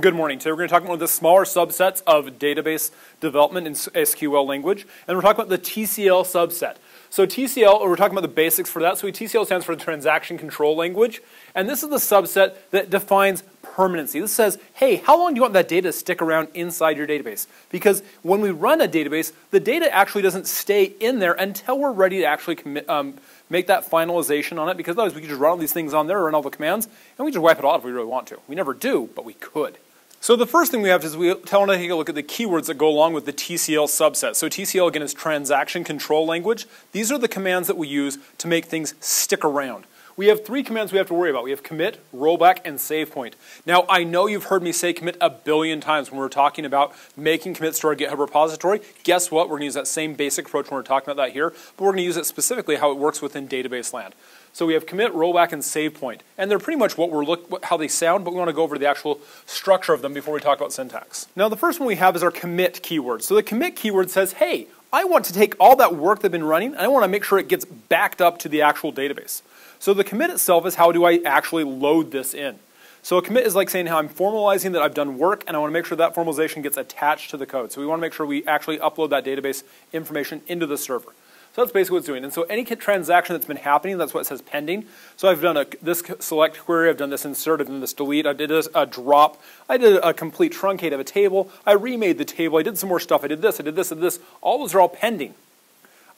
Good morning. Today we're going to talk about one of the smaller subsets of database development in SQL language, and we're talking about the TCL subset. So TCL, we're talking about the basics for that. So TCL stands for Transaction Control Language, and this is the subset that defines permanency. This says, hey, how long do you want that data to stick around inside your database? Because when we run a database, the data actually doesn't stay in there until we're ready to actually commit, um, make that finalization on it, because otherwise we could just run all these things on there, run all the commands, and we just wipe it all if we really want to. We never do, but we could. So the first thing we have is we tell to take a look at the keywords that go along with the TCL subset. So TCL again is transaction control language. These are the commands that we use to make things stick around. We have three commands we have to worry about. We have commit, rollback, and save point. Now, I know you've heard me say commit a billion times when we're talking about making commits to our GitHub repository. Guess what? We're going to use that same basic approach when we're talking about that here, but we're going to use it specifically how it works within database land. So we have commit, rollback, and save point. And they're pretty much what we're look how they sound, but we want to go over the actual structure of them before we talk about syntax. Now the first one we have is our commit keyword. So the commit keyword says, hey, I want to take all that work they've been running and I want to make sure it gets backed up to the actual database. So the commit itself is how do I actually load this in. So a commit is like saying how I'm formalizing that I've done work and I want to make sure that formalization gets attached to the code. So we want to make sure we actually upload that database information into the server. So that's basically what it's doing. And so any transaction that's been happening, that's what says pending. So I've done a, this select query, I've done this insert, I've done this delete, I did this, a drop, I did a complete truncate of a table, I remade the table, I did some more stuff, I did this, I did this, and this. All those are all pending.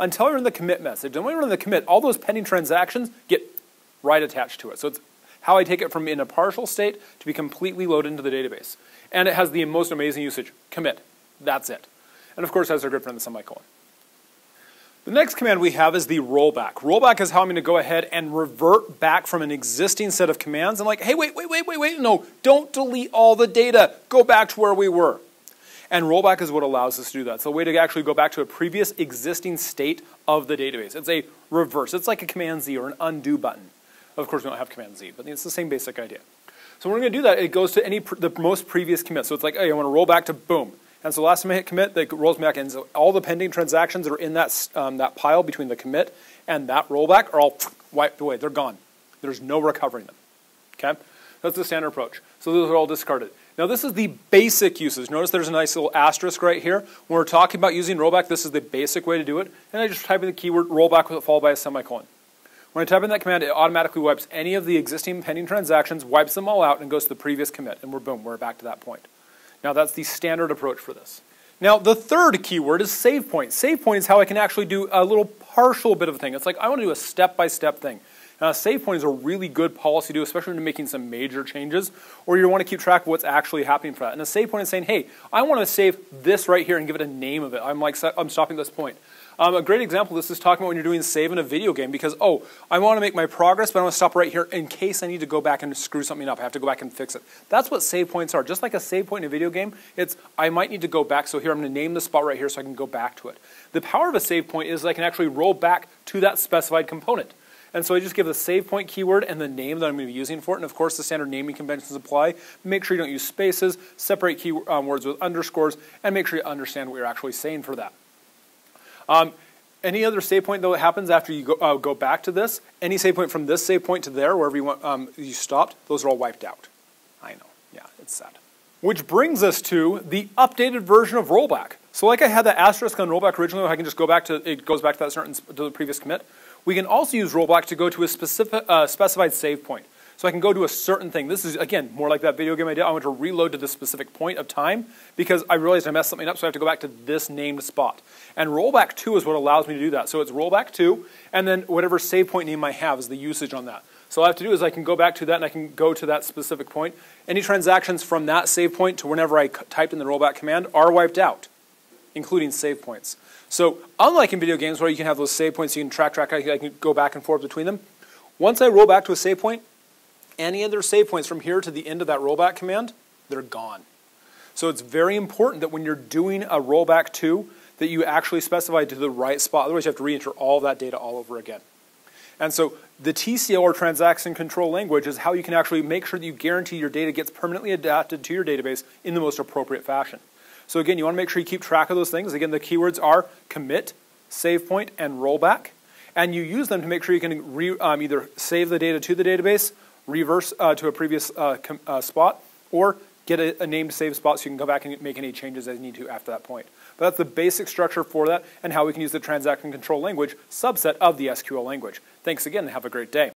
Until you're in the commit message. And when you're in the commit, all those pending transactions get right attached to it. So it's how I take it from in a partial state to be completely loaded into the database. And it has the most amazing usage, commit. That's it. And of course, has our good friend the semicolon. The next command we have is the rollback. Rollback is how I'm going to go ahead and revert back from an existing set of commands. I'm like, hey, wait, wait, wait, wait, wait, no, don't delete all the data. Go back to where we were. And rollback is what allows us to do that. It's a way to actually go back to a previous existing state of the database. It's a reverse. It's like a Command Z or an undo button. Of course, we don't have Command Z, but it's the same basic idea. So when we're going to do that, it goes to any the most previous commit. So it's like, hey, I want to roll back to boom. And so last time I hit commit, that rolls back in. So all the pending transactions that are in that, um, that pile between the commit and that rollback are all wiped away. They're gone. There's no recovering them. Okay? That's the standard approach. So those are all discarded. Now this is the basic usage. Notice there's a nice little asterisk right here. When we're talking about using rollback, this is the basic way to do it. And I just type in the keyword rollback followed by a semicolon. When I type in that command, it automatically wipes any of the existing pending transactions, wipes them all out, and goes to the previous commit. And we're boom, we're back to that point. Now that's the standard approach for this. Now the third keyword is save point. Save point is how I can actually do a little partial bit of a thing. It's like I want to do a step-by-step -step thing. Now, save point is a really good policy to do, especially when you're making some major changes, or you want to keep track of what's actually happening for that. And a save point is saying, hey, I want to save this right here and give it a name of it. I'm like, I'm stopping this point. Um, a great example of this is talking about when you're doing save in a video game because, oh, I want to make my progress, but I want to stop right here in case I need to go back and screw something up. I have to go back and fix it. That's what save points are. Just like a save point in a video game, it's I might need to go back, so here I'm going to name the spot right here so I can go back to it. The power of a save point is I can actually roll back to that specified component. And so I just give the save point keyword and the name that I'm going to be using for it. And of course, the standard naming conventions apply. Make sure you don't use spaces, separate keywords um, with underscores, and make sure you understand what you're actually saying for that. Um, any other save point though that happens after you go, uh, go back to this, any save point from this save point to there, wherever you, want, um, you stopped, those are all wiped out. I know, yeah, it's sad. Which brings us to the updated version of rollback. So like I had that asterisk on rollback originally, I can just go back to, it goes back to that certain, to the previous commit. We can also use rollback to go to a specific, uh, specified save point. So I can go to a certain thing. This is, again, more like that video game idea. I want to reload to this specific point of time because I realized I messed something up, so I have to go back to this named spot. And rollback to is what allows me to do that. So it's rollback to, and then whatever save point name I have is the usage on that. So all I have to do is I can go back to that and I can go to that specific point. Any transactions from that save point to whenever I typed in the rollback command are wiped out, including save points. So unlike in video games where you can have those save points, you can track, track, I can go back and forth between them. Once I roll back to a save point, any other save points from here to the end of that rollback command, they're gone. So it's very important that when you're doing a rollback to, that you actually specify to the right spot. Otherwise, you have to re-enter all that data all over again. And so the TCL or transaction control language is how you can actually make sure that you guarantee your data gets permanently adapted to your database in the most appropriate fashion. So again, you want to make sure you keep track of those things. Again, the keywords are commit, save point, and rollback. And you use them to make sure you can re, um, either save the data to the database reverse uh, to a previous uh, uh, spot, or get a, a named save spot so you can go back and make any changes as you need to after that point. But that's the basic structure for that and how we can use the transaction control language subset of the SQL language. Thanks again and have a great day.